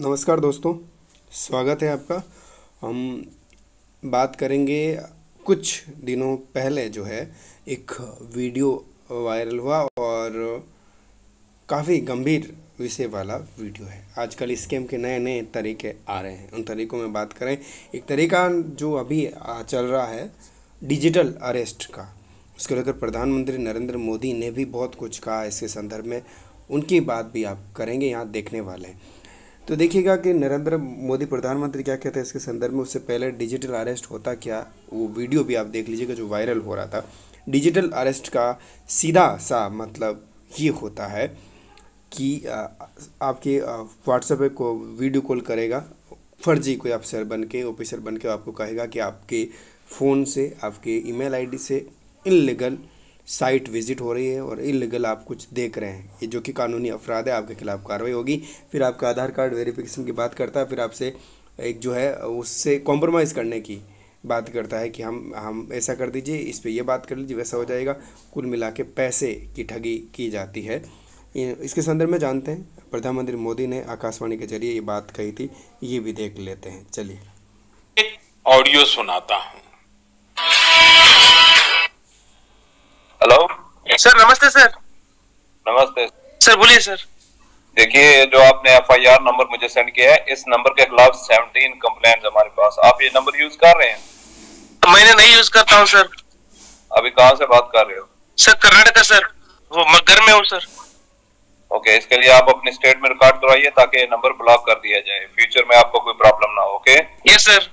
नमस्कार दोस्तों, स्वागत है आपका। हम बात करेंगे कुछ दिनों पहले जो है एक वीडियो वायरल हुआ और काफ़ी गंभीर विषय वाला वीडियो है। आजकल स्कैम के नए नए तरीके आ रहे हैं। उन तरीक़ों में बात करें, एक तरीका जो अभी चल रहा है, डिजिटल अरेस्ट का। उसको लेकर प्रधानमंत्री नरेंद्र मोदी ने भी बहुत कुछ कहा। इसके संदर्भ में उनकी बात भी आप करेंगे, यहाँ देखने वाले हैं। तो देखिएगा कि नरेंद्र मोदी प्रधानमंत्री क्या कहते हैं इसके संदर्भ में, उससे पहले डिजिटल अरेस्ट होता क्या, वो वीडियो भी आप देख लीजिएगा जो वायरल हो रहा था। डिजिटल अरेस्ट का सीधा सा मतलब ये होता है कि आपके व्हाट्सएप को वीडियो कॉल करेगा, फर्जी कोई अफसर बन के ऑफिसर बन के आपको कहेगा कि आपके फ़ोन से, आपके ईमेल आईडी से इनलीगल साइट विज़िट हो रही है और इलीगल आप कुछ देख रहे हैं। ये जो कि कानूनी अपराध है, आपके खिलाफ कार्रवाई होगी। फिर आपका आधार कार्ड वेरिफिकेशन की बात करता है, फिर आपसे एक जो है, उससे कॉम्प्रोमाइज़ करने की बात करता है कि हम हम ऐसा कर दीजिए, इस पर यह बात कर लीजिए, वैसा हो जाएगा। कुल मिला के पैसे की ठगी की जाती है। इसके संदर्भ में जानते हैं, प्रधानमंत्री मोदी ने आकाशवाणी के ज़रिए ये बात कही थी, ये भी देख लेते हैं। चलिए। एक ऑडियो सुनाता हूँ। सर नमस्ते सर। नमस्ते। सर बोलिए सर। देखिए जो आपने एफआईआर नंबर मुझे सेंड किया है इस नंबर के खिलाफ 17 कंप्लेंट हमारे पास। आप ये नंबर यूज़ कर रहे हैं? मैंने नहीं यूज़ करता हूँ सर। अभी कहाँ से बात कर रहे हो? Sir Karnataka sir. वो मैं घर में हूँ सर। ओके इसके लिए आप अपनी स्टेट में रिकॉर्ड करवाइए ताकि नंबर ब्लॉक कर दिया जाए। फ्यूचर में आपको कोई प्रॉब्लम ना हो ओके? यस सर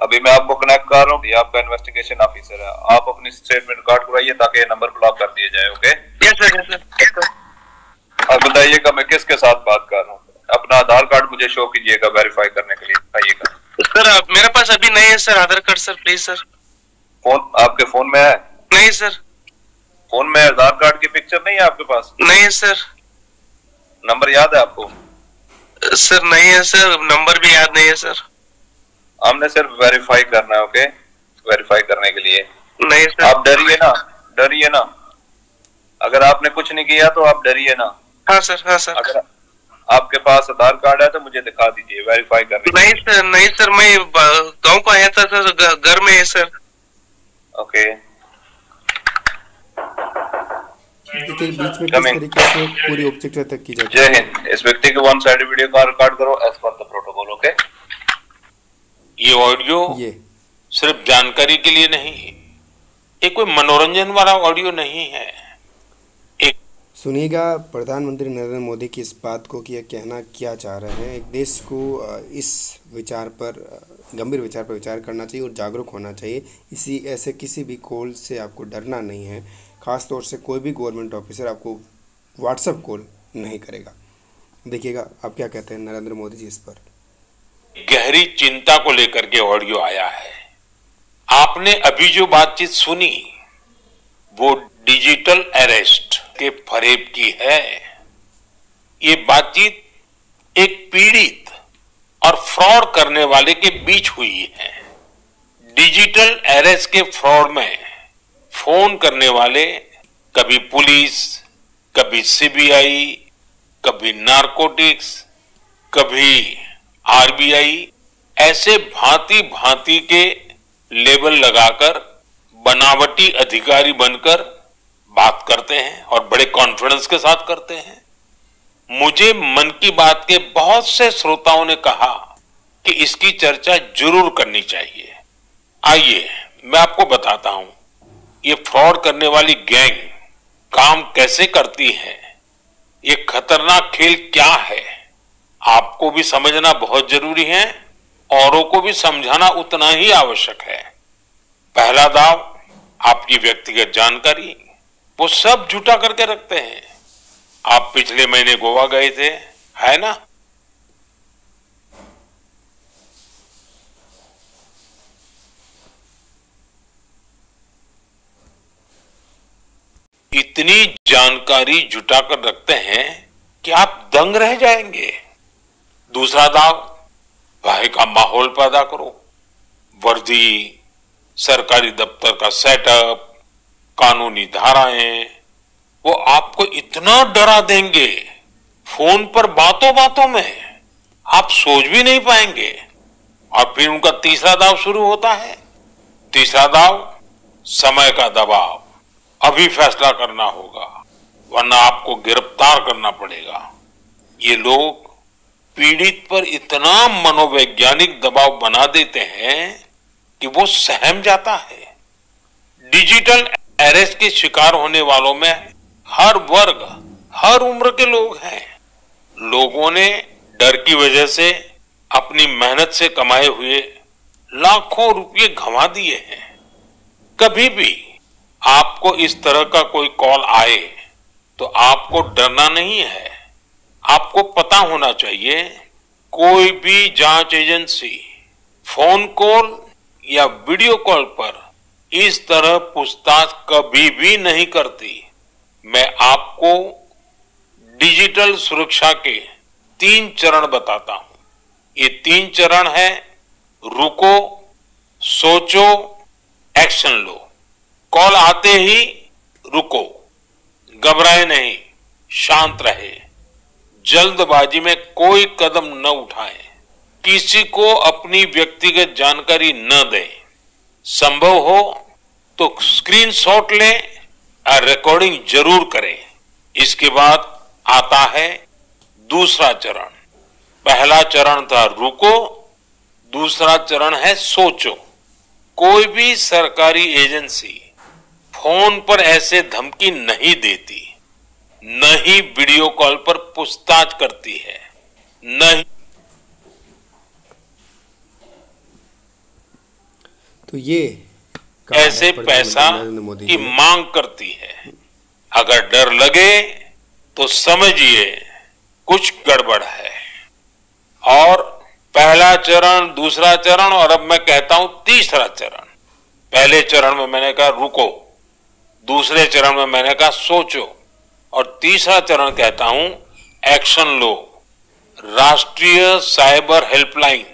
अभी मैं आपको कनेक्ट कर रहा हूँ। आपका इन्वेस्टिगेशन ऑफिसर है। आप अपनी स्टेटमेंट रिकॉर्ड करवाइए ताकि नंबर ब्लॉक कर दिया जाए okay yes sir yes sir अब बताइएगा मैं किसके साथ बात कर रहा हूँ। अपना आधार कार्ड मुझे शो कीजिएगा वेरीफाई करने के लिए। बताइएगा। सर आप मेरे पास अभी नहीं है sir Aadhaar card sir please sir phone आपके फ़ोन में है? नहीं सर फ़ोन में आधार कार्ड की पिक्चर नहीं है आपके पास? नहीं सर नंबर याद है आपको? सर नहीं है सर नंबर भी याद नहीं है सर हमने सिर्फ़ वेरीफाई करना है ओके वेरीफाई करने के लिए। नहीं सर आप डरिए ना डरिए ना। अगर आपने कुछ नहीं किया तो आप डरिए ना। हाँ सर हाँ सर अगर आपके पास आधार कार्ड है तो मुझे दिखा दीजिए वेरीफाई करने नहीं सर नहीं सर मैं गाँव को आया था सर घर में है सर ओके बीच में किस तरीके से पूरी ऑब्जेक्ट तक की जाती है। जय हिंद। इस व्यक्ति के वन साइड वीडियो का रिकॉर्ड करो एज पर द ये ऑडियो ये। सिर्फ़ जानकारी के लिए नहीं है। ये कोई मनोरंजन वाला ऑडियो नहीं है। एक सुनिएगा प्रधानमंत्री नरेंद्र मोदी की इस बात को कि यह कहना क्या चाह रहे हैं। एक देश को इस विचार पर गंभीर विचार पर विचार करना चाहिए और जागरूक होना चाहिए। इसी ऐसे किसी भी कॉल से आपको डरना नहीं है। ख़ास तौर से कोई भी गवर्नमेंट ऑफिसर आपको व्हाट्सएप कॉल नहीं करेगा। देखिएगा आप क्या कहते हैं नरेंद्र मोदी जी इस पर? गहरी चिंता को लेकर के ऑडियो आया है। आपने अभी जो बातचीत सुनी, वो डिजिटल अरेस्ट के फरेब की है। ये बातचीत एक पीड़ित और फ्रॉड करने वाले के बीच हुई है। डिजिटल अरेस्ट के फ्रॉड में फ़ोन करने वाले, कभी पुलिस, कभी सीबीआई, कभी नारकोटिक्स, कभी आरबीआई ऐसे भांति भांति के लेबल लगाकर बनावटी अधिकारी बनकर बात करते हैं और बड़े कॉन्फिडेंस के साथ करते हैं। मुझे मन की बात के बहुत से श्रोताओं ने कहा कि इसकी चर्चा ज़रूर करनी चाहिए। आइए, मैं आपको बताता हूँ, ये फ्रॉड करने वाली गैंग काम कैसे करती है? ये खतरनाक खेल क्या है? आपको भी समझना बहुत ज़रूरी है, औरों को भी समझाना उतना ही आवश्यक है। पहला दाव, आपकी व्यक्तिगत जानकारी, वो सब जुटा करके रखते हैं। आप पिछले महीने गोवा गए थे, है ना? इतनी जानकारी जुटाकर रखते हैं कि आप दंग रह जाएँगे। दूसरा दाव भय का माहौल पैदा करो। वर्दी, सरकारी दफ्तर का सेटअप कानूनी धाराएँ, वो आपको इतना डरा देंगे, फ़ोन पर बातों बातों में, आप सोच भी नहीं पाएँगे। और फिर उनका तीसरा दाव शुरू होता है। तीसरा दाव, समय का दबाव, अभी फैसला करना होगा, वरना आपको गिरफ़्तार करना पड़ेगा। ये लोग पीड़ित पर इतना मनोवैज्ञानिक दबाव बना देते हैं कि वो सहम जाता है। डिजिटल अरेस्ट के शिकार होने वालों में हर वर्ग, हर उम्र के लोग हैं। लोगों ने डर की वजह से अपनी मेहनत से कमाए हुए लाखों रुपए गंवा दिए हैं। कभी भी आपको इस तरह का कोई कॉल आए तो आपको डरना नहीं है। आपको पता होना चाहिए, कोई भी जाँच एजेंसी फ़ोन कॉल या वीडियो कॉल पर इस तरह पूछताछ कभी भी नहीं करती। मैं आपको डिजिटल सुरक्षा के तीन चरण बताता हूँ। ये तीन चरण है, रुको, सोचो, एक्शन लो। कॉल आते ही रुको, घबराए नहीं, शांत रहे। जल्दबाजी में कोई कदम न उठाएँ। किसी को अपनी व्यक्तिगत जानकारी न दें। संभव हो तो स्क्रीनशॉट लें और रिकॉर्डिंग ज़रूर करें। इसके बाद आता है दूसरा चरण। पहला चरण था रुको, दूसरा चरण है सोचो। कोई भी सरकारी एजेंसी फ़ोन पर ऐसे धमकी नहीं देती। न ही वीडियो कॉल पर पूछताछ करती है। न ही तो ये ऐसे पैसा की मांग करती है। अगर डर लगे तो समझिए कुछ गड़बड़ है। और पहला चरण दूसरा चरण और अब मैं कहता हूँ तीसरा चरण। पहले चरण में मैंने कहा रुको दूसरे चरण में मैंने कहा सोचो। और तीसरा चरण कहता हूँ एक्शन लो। राष्ट्रीय साइबर हेल्पलाइन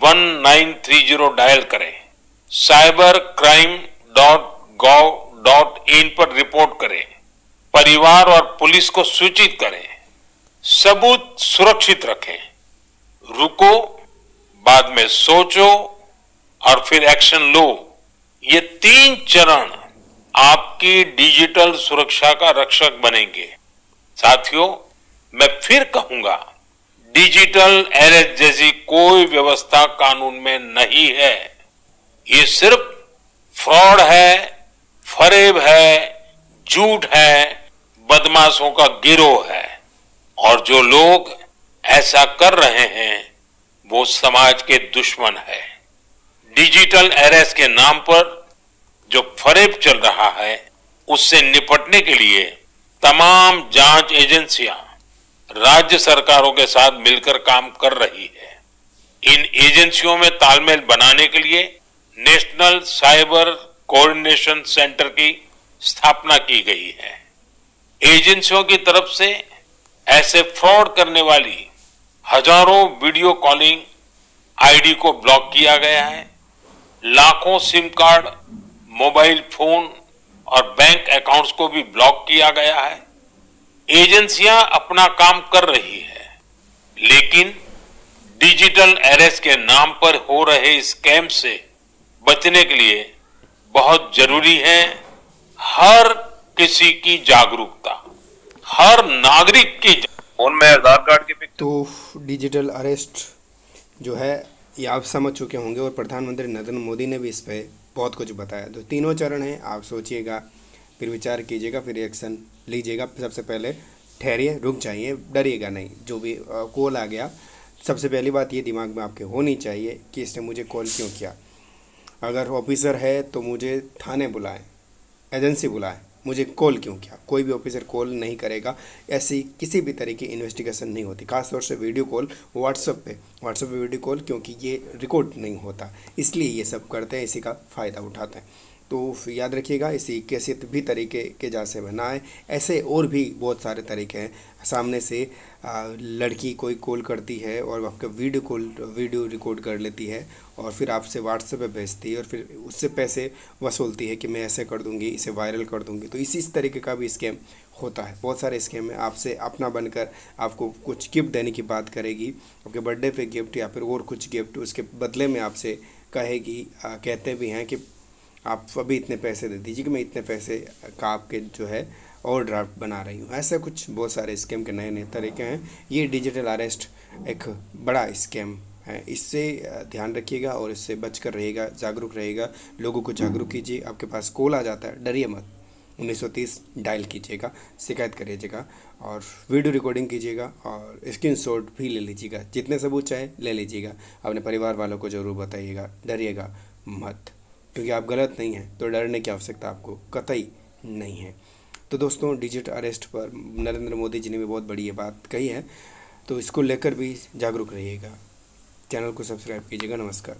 1930 डायल करें। Cyber crime dot gov dot in पर रिपोर्ट करें। परिवार और पुलिस को सूचित करें। सबूत सुरक्षित रखें। रुको, बाद में सोचो और फिर एक्शन लो। ये तीन चरण आपकी डिजिटल सुरक्षा का रक्षक बनेंगे। साथियों, मैं फिर कहूँगा, डिजिटल अरेस्ट जैसी कोई व्यवस्था कानून में नहीं है। ये सिर्फ़ फ्रॉड है, फरेब है, झूठ है, बदमाशों का गिरोह है। और जो लोग ऐसा कर रहे हैं, वो समाज के दुश्मन है। डिजिटल अरेस्ट के नाम पर जो फरेब चल रहा है, उससे निपटने के लिए तमाम जाँच एजेंसियाँ राज्य सरकारों के साथ मिलकर काम कर रही है। इन एजेंसियों में तालमेल बनाने के लिए नेशनल साइबर कोऑर्डिनेशन सेंटर की स्थापना की गई है। एजेंसियों की तरफ़ से ऐसे फ्रॉड करने वाली हज़ारों वीडियो कॉलिंग आईडी को ब्लॉक किया गया है। लाखों सिम कार्ड मोबाइल फ़ोन और बैंक अकाउंट्स को भी ब्लॉक किया गया है। एजेंसियाँ अपना काम कर रही है लेकिन डिजिटल अरेस्ट के नाम पर हो रहे स्कैम से बचने के लिए बहुत ज़रूरी है हर किसी की जागरूकता हर नागरिक की फ़ोन में आधार कार्ड की पिक्चर तो डिजिटल अरेस्ट जो है ये आप समझ चुके होंगे और प्रधानमंत्री नरेंद्र मोदी ने भी इस पर बहुत कुछ बताया। तो तीनों चरण हैं, आप सोचिएगा, फिर विचार कीजिएगा, फिर एक्शन लीजिएगा। सबसे पहले ठहरिए, रुक जाइए, डरिएगा नहीं। जो भी कॉल आ गया, सबसे पहली बात ये दिमाग में आपके होनी चाहिए कि इसने मुझे कॉल क्यों किया। अगर ऑफिसर है तो मुझे थाने बुलाएँ एजेंसी बुलाएँ। मुझे कॉल क्यों किया? कोई भी ऑफिसर कॉल नहीं करेगा, ऐसी किसी भी तरह की इन्वेस्टिगेशन नहीं होती। खासतौर से वीडियो कॉल व्हाट्सअप पे। व्हाट्सएप पे वीडियो कॉल क्योंकि ये रिकॉर्ड नहीं होता। इसलिए ये सब करते हैं, इसी का फ़ायदा उठाते हैं। तो याद रखिएगा, इसी किसी भी तरीके के जा से बनाए ऐसे और भी बहुत सारे तरीके हैं। सामने से लड़की कोई कॉल करती है और आपका वीडियो कॉल, वीडियो रिकॉर्ड कर लेती है और फिर आपसे व्हाट्सएप पे भेजती है और फिर उससे पैसे वसूलती है कि मैं ऐसे कर दूँगी, इसे वायरल कर दूँगी। तो इसी इस तरीके का भी स्कैम होता है। बहुत सारे स्कैम है। आपसे अपना बनकर आपको कुछ गिफ्ट देने की बात करेगी। आपके बर्थडे पे गिफ्ट या फिर और कुछ गिफ्ट उसके बदले में आपसे कहेगी कहते भी हैं कि आप अभी इतने पैसे दे दीजिए कि मैं इतने पैसे का आपके जो है और ड्राफ्ट बना रही हूँ। ऐसे कुछ बहुत सारे स्कैम के नए नए तरीके हैं। ये डिजिटल अरेस्ट एक बड़ा स्कैम है। इससे ध्यान रखिएगा और इससे बच कर रहेगा जागरूक रहेगा लोगों को जागरूक कीजिए। आपके पास कॉल आ जाता है, डरिए मत। 1930 डायल कीजिएगा, शिकायत करिएगा और वीडियो रिकॉर्डिंग कीजिएगा और स्क्रीनशॉट भी ले लीजिएगा। जितने सबूत चाहे, ले लीजिएगा। अपने परिवार वालों को ज़रूर बताइएगा। डरिएगा मत। क्योंकि आप गलत नहीं हैं तो डरने की आवश्यकता आपको कतई नहीं है। तो दोस्तों डिजिटल अरेस्ट पर नरेंद्र मोदी जी ने भी बहुत बड़ी ये बात कही है। तो इसको लेकर भी जागरूक रहिएगा। चैनल को सब्सक्राइब कीजिएगा। नमस्कार।